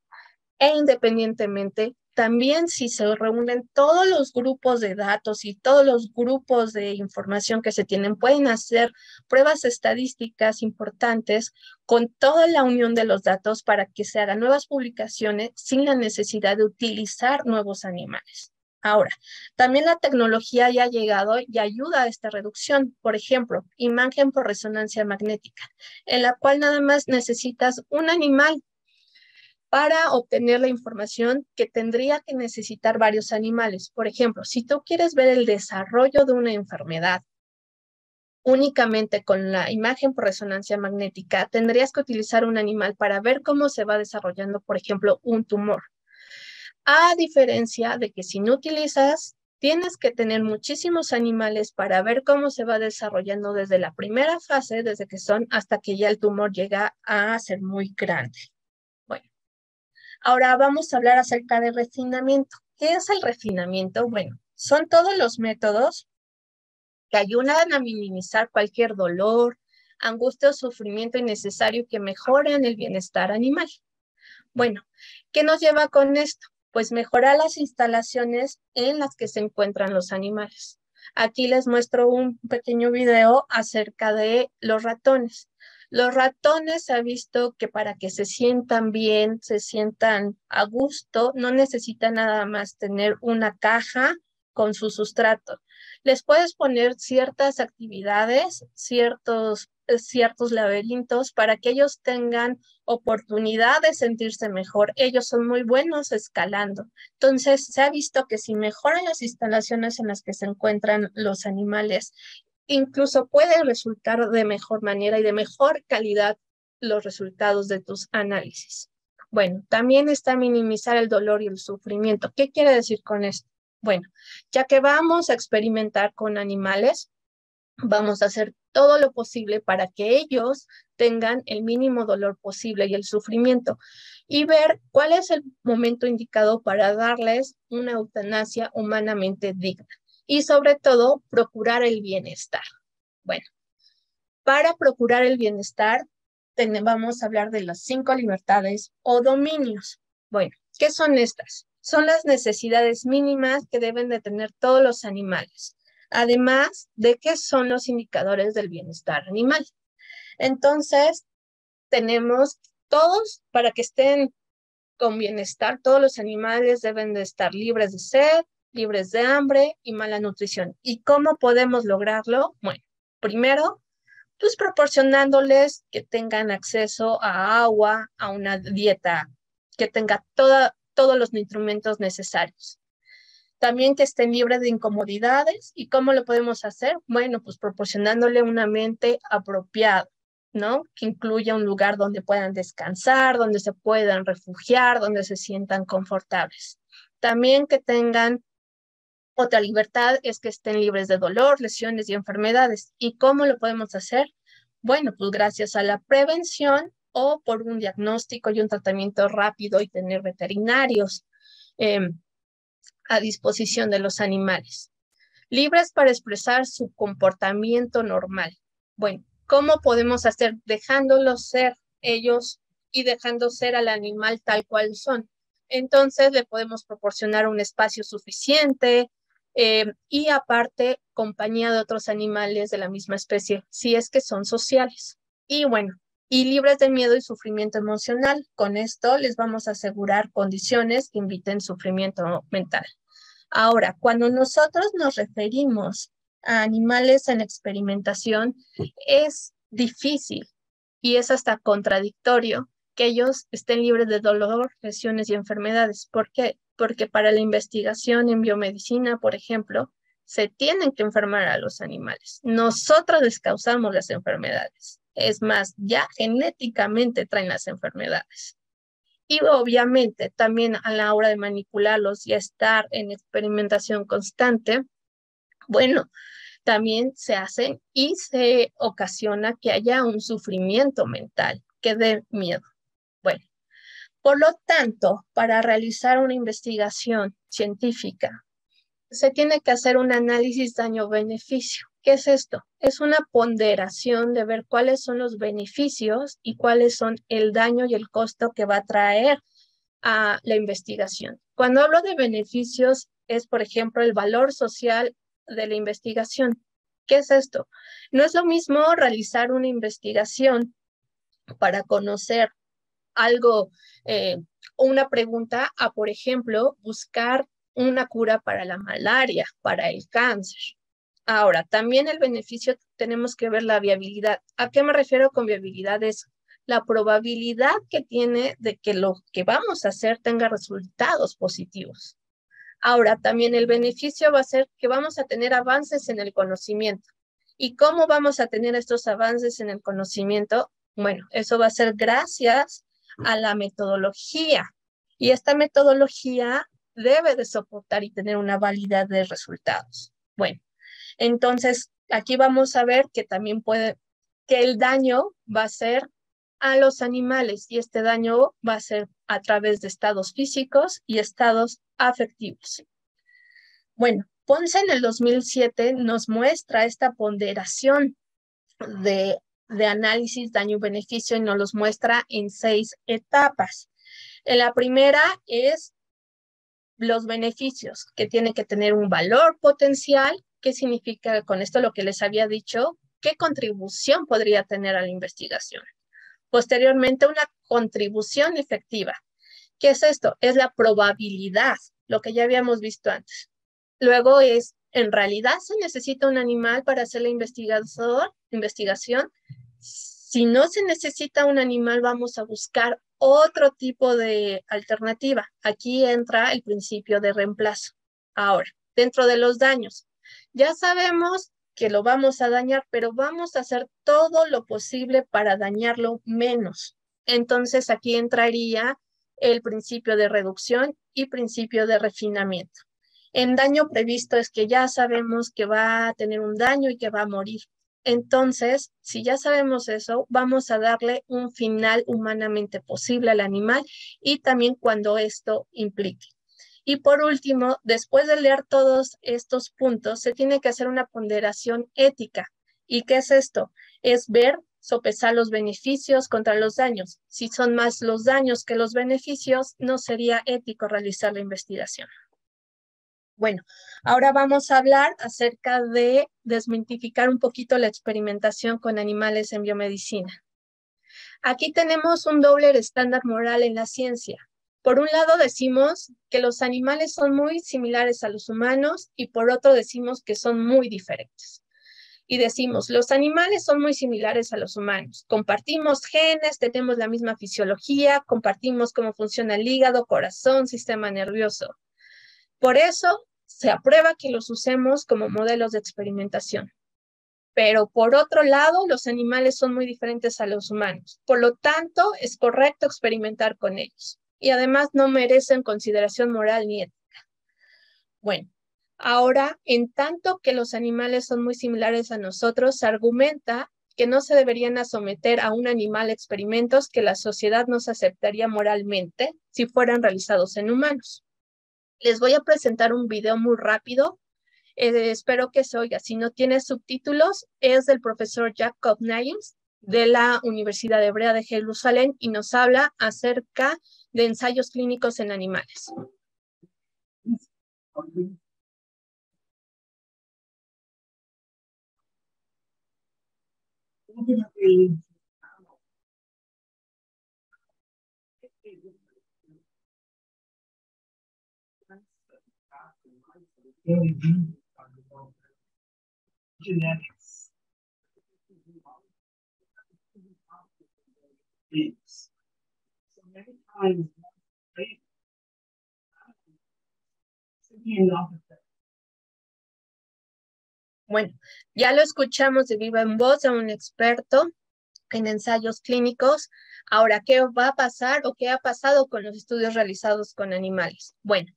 E independientemente, también si se reúnen todos los grupos de datos y todos los grupos de información que se tienen, pueden hacer pruebas estadísticas importantes con toda la unión de los datos para que se hagan nuevas publicaciones sin la necesidad de utilizar nuevos animales. Ahora, también la tecnología ya ha llegado y ayuda a esta reducción. Por ejemplo, imagen por resonancia magnética, en la cual nada más necesitas un animal para obtener la información que tendría que necesitar varios animales. Por ejemplo, si tú quieres ver el desarrollo de una enfermedad únicamente con la imagen por resonancia magnética, tendrías que utilizar un animal para ver cómo se va desarrollando, por ejemplo, un tumor. A diferencia de que si no utilizas, tienes que tener muchísimos animales para ver cómo se va desarrollando desde la primera fase, desde que son hasta que ya el tumor llega a ser muy grande. Bueno, ahora vamos a hablar acerca del refinamiento. ¿Qué es el refinamiento? Bueno, son todos los métodos que ayudan a minimizar cualquier dolor, angustia o sufrimiento innecesario que mejoren el bienestar animal. Bueno, ¿qué nos lleva con esto? Pues mejorar las instalaciones en las que se encuentran los animales. Aquí les muestro un pequeño video acerca de los ratones. Los ratones se ha visto que para que se sientan bien, se sientan a gusto, no necesitan nada más tener una caja con su sustrato. Les puedes poner ciertas actividades, ciertos, ciertos laberintos para que ellos tengan oportunidad de sentirse mejor. Ellos son muy buenos escalando. Entonces, se ha visto que si mejoran las instalaciones en las que se encuentran los animales incluso puede resultar de mejor manera y de mejor calidad los resultados de tus análisis. Bueno, también está minimizar el dolor y el sufrimiento. ¿Qué quiere decir con esto? Bueno, ya que vamos a experimentar con animales, vamos a hacer todo lo posible para que ellos tengan el mínimo dolor posible y el sufrimiento y ver cuál es el momento indicado para darles una eutanasia humanamente digna y sobre todo procurar el bienestar. Bueno, para procurar el bienestar vamos a hablar de las cinco libertades o dominios. Bueno, ¿qué son estas? Son las necesidades mínimas que deben de tener todos los animales, además de qué son los indicadores del bienestar animal. Entonces, tenemos todos, para que estén con bienestar, todos los animales deben de estar libres de sed, libres de hambre y mala nutrición. ¿Y cómo podemos lograrlo? Bueno, primero, pues proporcionándoles que tengan acceso a agua, a una dieta que tenga todos los nutrimentos necesarios. También que estén libres de incomodidades. ¿Y cómo lo podemos hacer? Bueno, pues proporcionándole una mente apropiada, ¿no? Que incluya un lugar donde puedan descansar, donde se puedan refugiar, donde se sientan confortables. También que tengan otra libertad es que estén libres de dolor, lesiones y enfermedades. ¿Y cómo lo podemos hacer? Bueno, pues gracias a la prevención o por un diagnóstico y un tratamiento rápido y tener veterinarios em, a disposición de los animales. Libres para expresar su comportamiento normal. Bueno, ¿cómo podemos hacer? Dejándolos ser ellos y dejando ser al animal tal cual son. Entonces le podemos proporcionar un espacio suficiente, eh, y aparte compañía de otros animales de la misma especie, si es que son sociales. Y bueno, y libres de miedo y sufrimiento emocional. Con esto les vamos a asegurar condiciones que inviten sufrimiento mental. Ahora, cuando nosotros nos referimos a animales en experimentación, es difícil y es hasta contradictorio que ellos estén libres de dolor, lesiones y enfermedades. ¿Por qué? porque para la investigación en biomedicina, por ejemplo, se tienen que enfermar a los animales. Nosotros les causamos las enfermedades. Es más, ya genéticamente traen las enfermedades. Y obviamente también a la hora de manipularlos y estar en experimentación constante, bueno, también se hacen y se ocasiona que haya un sufrimiento mental que dé miedo. Por lo tanto, para realizar una investigación científica, se tiene que hacer un análisis daño-beneficio. ¿Qué es esto? Es una ponderación de ver cuáles son los beneficios y cuáles son el daño y el costo que va a traer a la investigación. Cuando hablo de beneficios, es, por ejemplo, el valor social de la investigación. ¿Qué es esto? No es lo mismo realizar una investigación para conocer algo, eh, una pregunta a, por ejemplo, buscar una cura para la malaria, para el cáncer. Ahora, también el beneficio tenemos que ver la viabilidad. ¿A qué me refiero con viabilidad? Es la probabilidad que tiene de que lo que vamos a hacer tenga resultados positivos. Ahora, también el beneficio va a ser que vamos a tener avances en el conocimiento. ¿Y cómo vamos a tener estos avances en el conocimiento? Bueno, eso va a ser gracias a la metodología. Y esta metodología debe de soportar y tener una validad de resultados. Bueno, entonces aquí vamos a ver que también puede, que el daño va a ser a los animales y este daño va a ser a través de estados físicos y estados afectivos. Bueno, Ponce en el 2007 nos muestra esta ponderación de de análisis daño-beneficio y nos los muestra en seis etapas. En la primera es los beneficios, que tiene que tener un valor potencial ¿Qué significa con esto lo que les había dicho? ¿Qué contribución podría tener a la investigación? Posteriormente, una contribución efectiva. ¿Qué es esto? Es la probabilidad, lo que ya habíamos visto antes. Luego es, ¿en realidad se necesita un animal para hacer la investigación? Si no se necesita un animal, vamos a buscar otro tipo de alternativa. Aquí entra el principio de reemplazo. Ahora, dentro de los daños, ya sabemos que lo vamos a dañar, pero vamos a hacer todo lo posible para dañarlo menos. Entonces aquí entraría el principio de reducción y principio de refinamiento. En daño previsto es que ya sabemos que va a tener un daño y que va a morir. Entonces, si ya sabemos eso, vamos a darle un final humanamente posible al animal y también cuando esto implique. Y por último, después de leer todos estos puntos, se tiene que hacer una ponderación ética. ¿Y qué es esto? Es ver, sopesar los beneficios contra los daños. Si son más los daños que los beneficios, no sería ético realizar la investigación. Bueno, ahora vamos a hablar acerca de desmentificar un poquito la experimentación con animales en biomedicina. Aquí tenemos un doble estándar moral en la ciencia. Por un lado decimos que los animales son muy similares a los humanos y por otro decimos que son muy diferentes. Y decimos, los animales son muy similares a los humanos. Compartimos genes, tenemos la misma fisiología, compartimos cómo funciona el hígado, corazón, sistema nervioso. Por eso se aprueba que los usemos como modelos de experimentación. Pero por otro lado, los animales son muy diferentes a los humanos. Por lo tanto, es correcto experimentar con ellos. Y además no merecen consideración moral ni ética. Bueno, ahora, en tanto que los animales son muy similares a nosotros, se argumenta que no se deberían someter a un animal experimentos que la sociedad no se aceptaría moralmente si fueran realizados en humanos. Les voy a presentar un video muy rápido. Eh, espero que se oiga. Si no tiene subtítulos, es del profesor Jacob Niles de la Universidad Hebrea de Jerusalén y nos habla acerca de ensayos clínicos en animales. Bueno, ya lo escuchamos de viva en voz a un experto en ensayos clínicos. Ahora, ¿qué va a pasar o qué ha pasado con los estudios realizados con animales? Bueno,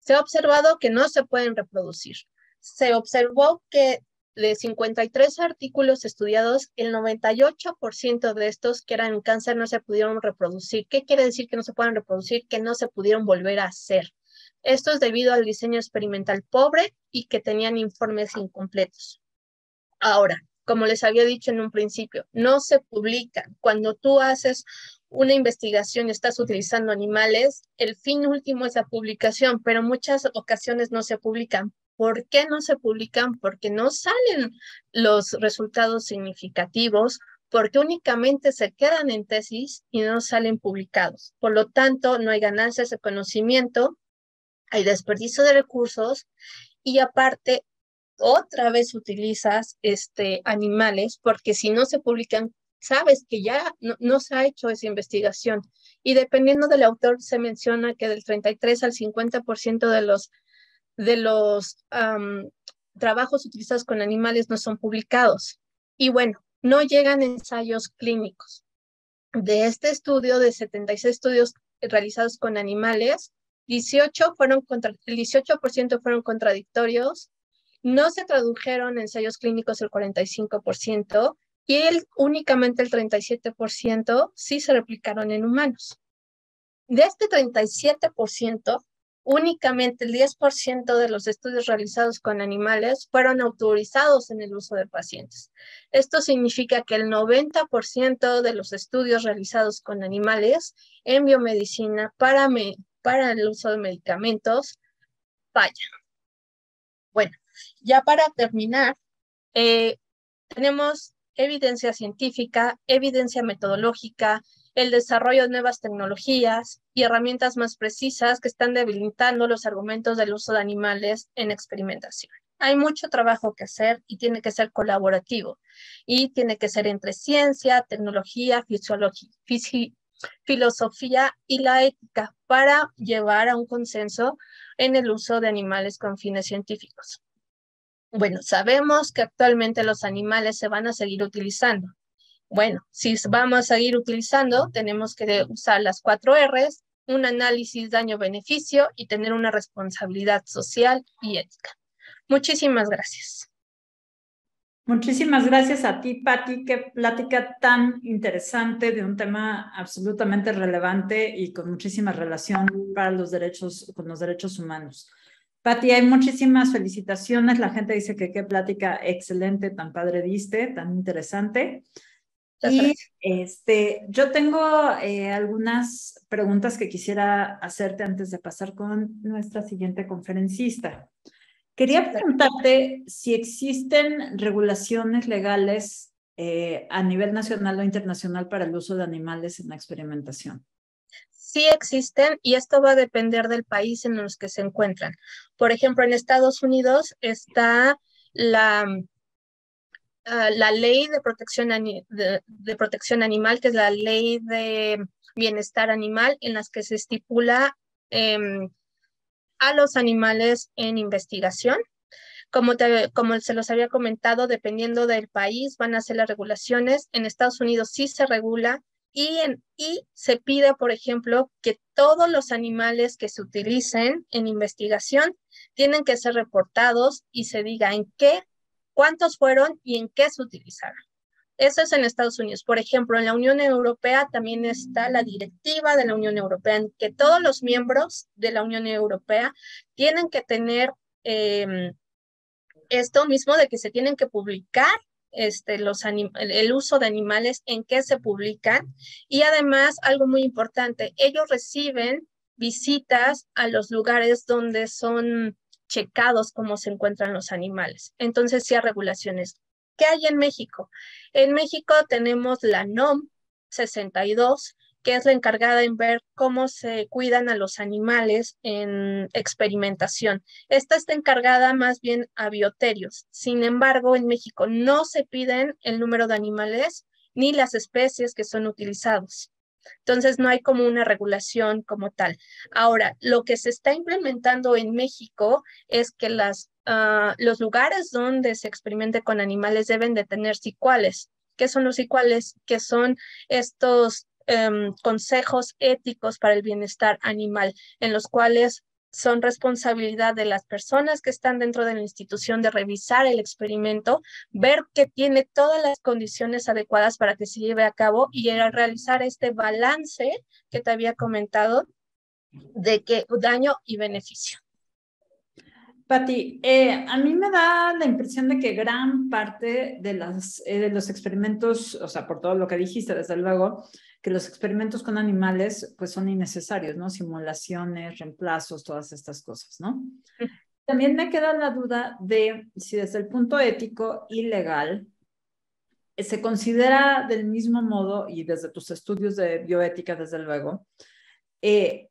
se ha observado que no se pueden reproducir. Se observó que de 53 artículos estudiados, el 98% de estos que eran cáncer no se pudieron reproducir. ¿Qué quiere decir que no se pueden reproducir? Que no se pudieron volver a hacer. Esto es debido al diseño experimental pobre y que tenían informes incompletos. Ahora, como les había dicho en un principio, no se publican. Cuando tú haces una investigación y estás utilizando animales, el fin último es la publicación, pero muchas ocasiones no se publican. ¿Por qué no se publican? Porque no salen los resultados significativos, porque únicamente se quedan en tesis y no salen publicados. Por lo tanto, no hay ganancias de conocimiento, hay desperdicio de recursos y aparte otra vez utilizas este, animales porque si no se publican sabes que ya no, se ha hecho esa investigación. Y dependiendo del autor, se menciona que del 33 al 50% de los, de los trabajos utilizados con animales no son publicados. Y bueno, no llegan ensayos clínicos. De este estudio, de 76 estudios realizados con animales, 18 fueron contra, el 18% fueron contradictorios, no se tradujeron ensayos clínicos el 45% y el, únicamente el 37% sí se replicaron en humanos. De este 37%, únicamente el 10% de los estudios realizados con animales fueron autorizados en el uso de pacientes. Esto significa que el 90% de los estudios realizados con animales en biomedicina para, el uso de medicamentos fallan. Bueno, Ya para terminar, eh, tenemos evidencia científica, evidencia metodológica, el desarrollo de nuevas tecnologías y herramientas más precisas que están debilitando los argumentos del uso de animales en experimentación. Hay mucho trabajo que hacer y tiene que ser colaborativo y tiene que ser entre ciencia, tecnología, filosofía y la ética para llevar a un consenso en el uso de animales con fines científicos. Bueno, sabemos que actualmente los animales se van a seguir utilizando. Bueno, si vamos a seguir utilizando, tenemos que usar las cuatro R's, un análisis daño-beneficio y tener una responsabilidad social y ética. Muchísimas gracias. Muchísimas gracias a ti, Patti. Qué plática tan interesante de un tema absolutamente relevante y con muchísima relación para los derechos, con los derechos humanos. Patti, hay muchísimas felicitaciones. La gente dice que qué plática excelente, tan padre diste, tan interesante. Y este, yo tengo eh, algunas preguntas que quisiera hacerte antes de pasar con nuestra siguiente conferencista. Quería preguntarte si existen regulaciones legales eh, a nivel nacional o internacional para el uso de animales en la experimentación sí existen y esto va a depender del país en los que se encuentran. Por ejemplo, en Estados Unidos está la, ah, la ley de protección, de, protección animal, que es la ley de bienestar animal, en las que se estipula em, a los animales en investigación. Como, como se los había comentado, dependiendo del país van a ser las regulaciones. En Estados Unidos sí se regula y, en, y se pide, por ejemplo, que todos los animales que se utilicen en investigación tienen que ser reportados y se diga en qué, cuántos fueron y en qué se utilizaron. Eso es en Estados Unidos. Por ejemplo, en la Unión Europea también está la directiva de la Unión Europea, que todos los miembros de la Unión Europea tienen que tener em, esto mismo de que se tienen que publicar este, los el uso de animales en que se publican y además algo muy importante, ellos reciben visitas a los lugares donde son checados cómo se encuentran los animales. Entonces, sí hay regulaciones. ¿Qué hay en México? En México tenemos la NOM 62, que es la encargada en ver cómo se cuidan a los animales en experimentación. Esta está encargada más bien a bioterios. Sin embargo, en México no se piden el número de animales ni las especies que son utilizados. Entonces, no hay como una regulación como tal. Ahora, lo que se está implementando en México es que ah, los lugares donde se experimente con animales deben de tener sicuales. ¿Qué son los sicuales? Que son estos Em, consejos éticos para el bienestar animal, en los cuales son responsabilidad de las personas que están dentro de la institución de revisar el experimento, ver que tiene todas las condiciones adecuadas para que se lleve a cabo y realizar este balance que te había comentado de que daño y beneficio. Pati, eh, a mí me da la impresión de que gran parte de, las, eh, de los experimentos, o sea, por todo lo que dijiste, desde luego, que los experimentos con animales pues son innecesarios, ¿no? Simulaciones, reemplazos, todas estas cosas, ¿no? También me queda la duda de si desde el punto ético y legal se considera del mismo modo, y desde tus estudios de bioética, desde luego, eh,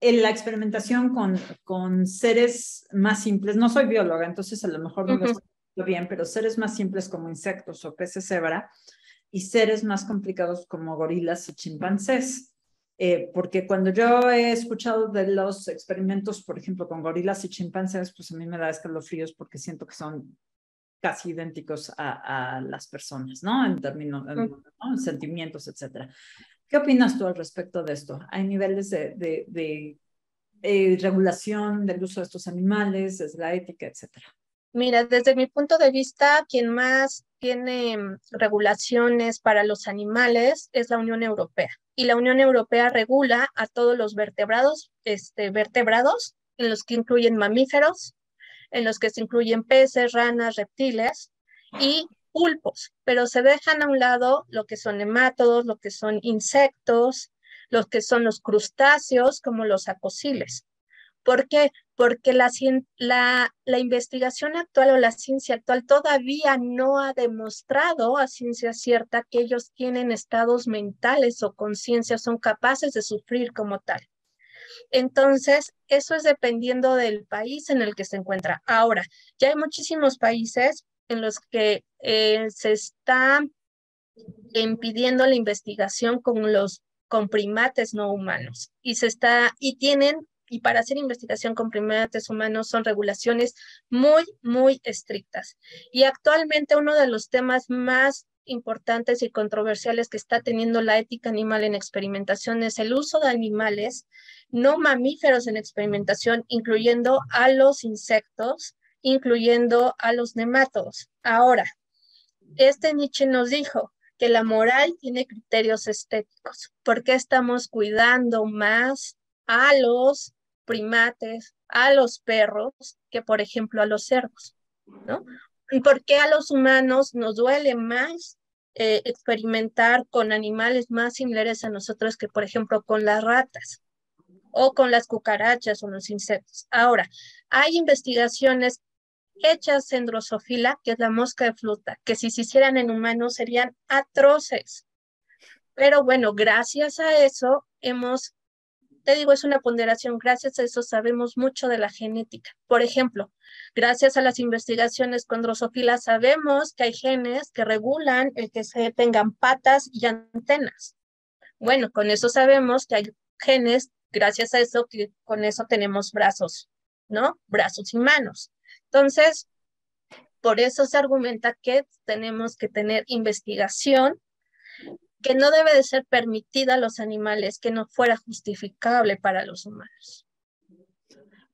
en la experimentación con, con seres más simples, no soy bióloga, entonces a lo mejor no lo estoy bien, pero seres más simples como insectos o peces cebra, y seres más complicados como gorilas y chimpancés. Eh, porque cuando yo he escuchado de los experimentos, por ejemplo, con gorilas y chimpancés, pues a mí me da escalofríos porque siento que son casi idénticos a, las personas, ¿no? En términos, de sentimientos, etcétera. ¿Qué opinas tú al respecto de esto? ¿Hay niveles de, de, eh, regulación del uso de estos animales, desde la ética, etcétera? Mira, desde mi punto de vista, quien más tiene mm, regulaciones para los animales es la Unión Europea. Y la Unión Europea regula a todos los vertebrados, este, vertebrados, en los que incluyen mamíferos, en los que se incluyen peces, ranas, reptiles y pulpos, pero se dejan a un lado lo que son hemátodos, lo que son insectos, lo que son los crustáceos, como los acosiles. ¿Por qué? porque la, la, la, investigación actual o la ciencia actual todavía no ha demostrado a ciencia cierta que ellos tienen estados mentales o conciencia, son capaces de sufrir como tal. Entonces, eso es dependiendo del país en el que se encuentra. Ahora, ya hay muchísimos países en los que eh, se está impidiendo la investigación con los con primates no humanos y se está y tienen y para hacer investigación con primates humanos son regulaciones muy muy estrictas. Y actualmente uno de los temas más importantes y controversiales que está teniendo la ética animal en experimentación es el uso de animales no mamíferos en experimentación, incluyendo a los insectos, incluyendo a los nematos. Ahora, este Nietzsche nos dijo que la moral tiene criterios estéticos. ¿Por qué estamos cuidando más a los primates, a los perros, que por ejemplo a los cerdos? ¿no? ¿Por qué a los humanos nos duele más eh, experimentar con animales más similares a nosotros que, por ejemplo, con las ratas o con las cucarachas o los insectos? Ahora, hay investigaciones hechas en drosofila, que es la mosca de fruta, que si se hicieran en humanos serían atroces. Pero bueno, gracias a eso hemos te digo, es una ponderación. Gracias a eso sabemos mucho de la genética. Por ejemplo, gracias a las investigaciones con drosofila sabemos que hay genes que regulan el que se tengan patas y antenas. Bueno, con eso sabemos que hay genes, gracias a eso, que con eso tenemos brazos, ¿no? Brazos y manos. Entonces, por eso se argumenta que tenemos que tener investigación que no debe de ser permitida a los animales, que no fuera justificable para los humanos.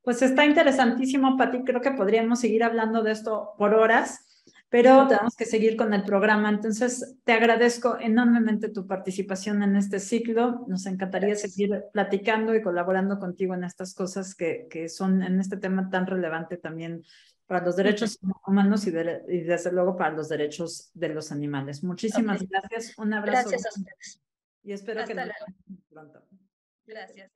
Pues está interesantísimo, Pati. Creo que podríamos seguir hablando de esto por horas, pero tenemos que seguir con el programa. Entonces, te agradezco enormemente tu participación en este ciclo. Nos encantaría seguir platicando y colaborando contigo en estas cosas que, que son en este tema tan relevante también para los derechos humanos y, desde luego para los derechos de los animales. Muchísimas gracias. Un abrazo. Gracias a ustedes. Y espero que nos pronto. Gracias.